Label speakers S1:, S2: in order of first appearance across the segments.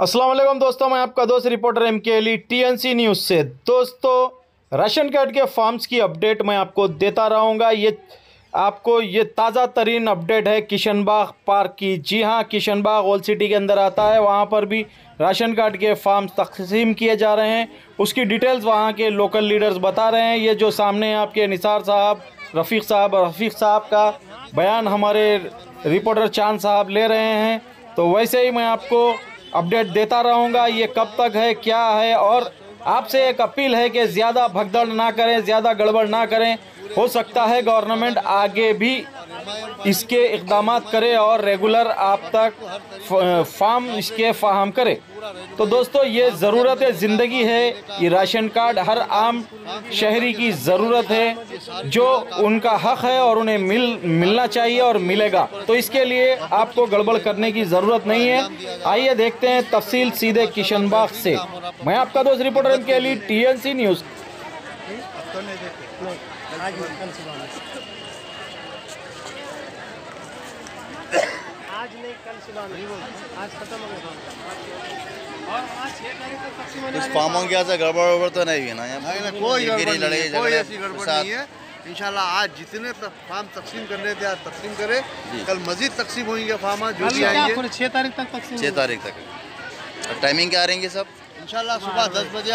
S1: वालेकुम दोस्तों, मैं आपका दोस्त रिपोर्टर एम के अली टीएनसी न्यूज़ से। दोस्तों, राशन कार्ड के फॉर्म्स की अपडेट मैं आपको देता रहूँगा। ये आपको ये ताज़ा तरीन अपडेट है किशनबाग पार्क की। जी हाँ किशनबाग ओल्ड सिटी के अंदर आता है। वहाँ पर भी राशन कार्ड के फॉर्म्स तकसीम किए जा रहे हैं। उसकी डिटेल्स वहाँ के लोकल लीडर्स बता रहे हैं। ये जो सामने आपके निसार साहब, रफ़ीक साहब, और रफ़ीक साहब का बयान हमारे रिपोर्टर चाँद साहब ले रहे हैं। तो वैसे ही मैं आपको अपडेट देता रहूँगा, ये कब तक है, क्या है, और आपसे एक अपील है कि ज़्यादा भगदड़ ना करें, ज़्यादा गड़बड़ ना करें। हो सकता है गवर्नमेंट आगे भी इसके इकदाम करे और रेगुलर आप तक फार्म इसके फाहम करे। तो दोस्तों, ये ज़रूरत ज़िंदगी है, ये राशन कार्ड हर आम शहरी की ज़रूरत है, जो उनका हक है और उन्हें मिल, मिलना चाहिए और मिलेगा। तो इसके लिए आपको गड़बड़ करने की ज़रूरत नहीं है। आइए देखते हैं तफसील सीधे किशनबाग से। मैं आपका दोस्त रिपोर्टर के लिए टीएनसी न्यूज़।
S2: आज नहीं कल सुबह आज खत्म हो गया और आज छः तारीख तक तकसीम होने
S3: कुछ फार्मों की ऐसा गड़बड़ वड़बड़ तो नहीं है ना? यहाँ
S4: कोई गड़बड़ नहीं है, कोई ऐसी गड़बड़ नहीं है। इंशाल्लाह आज जितने तक फार्म तकसीम करने थे आज तकसीम करे। कल मजीद तकसीम होंगे फार्म जो भी आएँगे।
S2: पूरे छः तारीख तक तकसीम
S3: छः तारीख तक। और टाइमिंग क्या रहेंगे सब?
S4: इंशाल्लाह सुबह दस बजे।
S2: बजे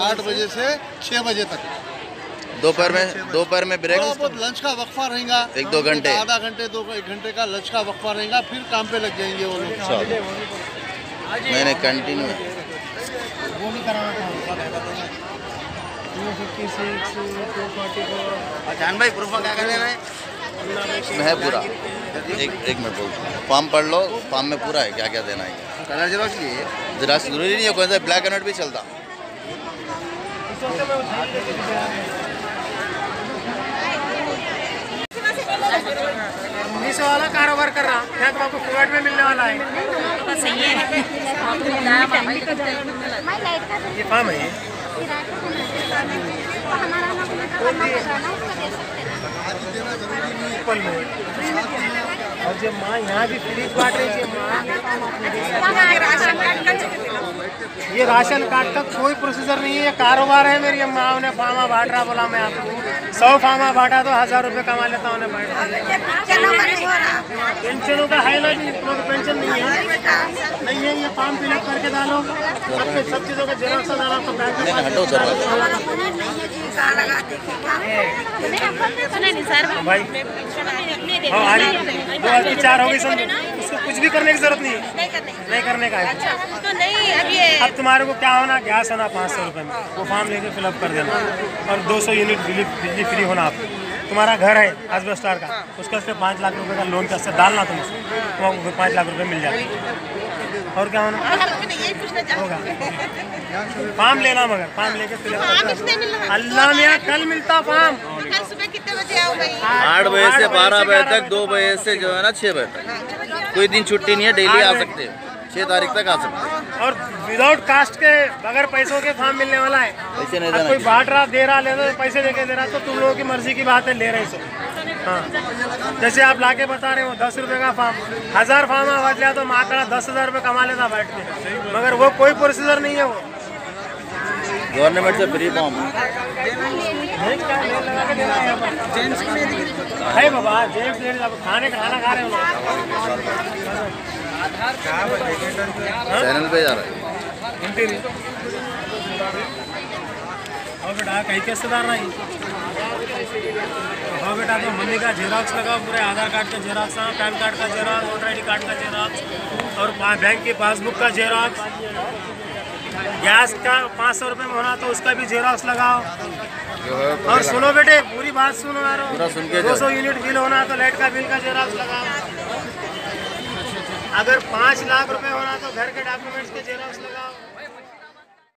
S4: आठ बजे से छः बजे तक।
S3: दोपहर में दोपहर में ब्रेक
S4: लंच का वक्फा रहेगा।
S3: एक दो घंटे।
S4: आधा घंटे दो एक घंटे का लंच का वक्फा रहेगा फिर काम पे लग जाएँगे वो लोग।
S3: नहीं कंटिन्यू जान भाई प्रूफ क्या कर देना है? है पूरा। एक एक मिनट बोल। फॉर्म पढ़ लो। फॉर्म में पूरा है। क्या क्या देना है?
S4: कलर ज़रूरत नहीं है।
S3: जरा ज़रूरी नहीं है कौन सा ब्लैक एंड व्हाइट भी चलता
S2: उन्नीस वाला कारोबार क्या तो आपको फ्लैट में मिलने वाला है। ये फार्म है ये। ऊपर में। और जो माँ यहाँ भी फ्रीज बांट रही माँ ये राशन कार्ड का कोई प्रोसीजर नहीं है ये कारोबार है मेरी अम्मा उन्हें फार्मा बांट रहा बोला मैं आपको। सौ फार्मा बांटा तो हज़ार रुपए कमा लेता उन्हें बांट पेंशनों का है ना जी लोग पेंशन नहीं है। नहीं है ये फॉर्म फिलअप करके डालो। सब चीज़ों का जेरोक्स डालो तो बैंक में भाई हाँ आ रही दो आदमी चार हो गई समझो। उसको कुछ भी करने की ज़रूरत नहीं। है नहीं करने का है।
S5: तो नहीं अब ये
S2: अब तुम्हारे को क्या होना गैस होना पाँच सौ रुपये में। वो फॉर्म लेके फिलअप कर देना। और 200 यूनिट बिजली फ्री होना आप। तुम्हारा घर है एसबेस्टार का। उसका उससे पाँच लाख रुपए का लोन का डालना तुम उसको पाँच लाख रुपए मिल जाए और क्या होना? फॉर्म लेना मगर फॉर्म लेके
S5: हाँ
S2: अल्लाह मियाँ कल मिलता फॉर्म।
S5: कल सुबह कितने बजे आओ भाई?
S3: आठ बजे से बारह बजे तक दो बजे से जो है ना छः बजे तक। कोई दिन छुट्टी नहीं है डेली आ सकते हैं। छः तारीख तक आ सकते हैं।
S2: और विदाउट कास्ट के बगैर पैसों के फॉर्म मिलने वाला है।
S3: पैसे नहीं
S2: कोई बांट रहा दे रहा ले रहा पैसे देके दे रहा तो तुम लोगों की मर्ज़ी की बात है ले रहे सो हाँ जैसे आप लाके बता रहे हो दस रुपए का फार्म हज़ार फार्म आवाज़ लिया तो माकड़ा दस हज़ार रुपये कमा लेता बैठ के। मगर वो कोई प्रोसीजर नहीं है वो।
S3: गवर्नमेंट से फ्री फॉर्म
S2: है बाबा जेम्स लेडीज़ खाने खाना खा रहे हो।
S3: चैनल पे जा रहा है।
S2: और बेटा कहीं के रिश्तेदार नहीं हाँ? बेटा तो मम्मी का जेरॉक्स लगाओ पूरे आधार कार्ड का जेरॉक्स पैन कार्ड का जेरॉक्स वोटर आई कार्ड का जेरॉक्स और बैंक की पासबुक का जेरॉक्स गैस का पाँच सौ रुपये में होना तो उसका भी जेरॉक्स लगाओ। और सुनो बेटे पूरी बात सुनो यार। दो सौ यूनिट बिल होना तो लाइट का बिल का जेरॉक्स लगाओ। अगर पाँच लाख रुपए होना तो घर के डॉक्यूमेंट्स के जेरॉक्स लगाओ।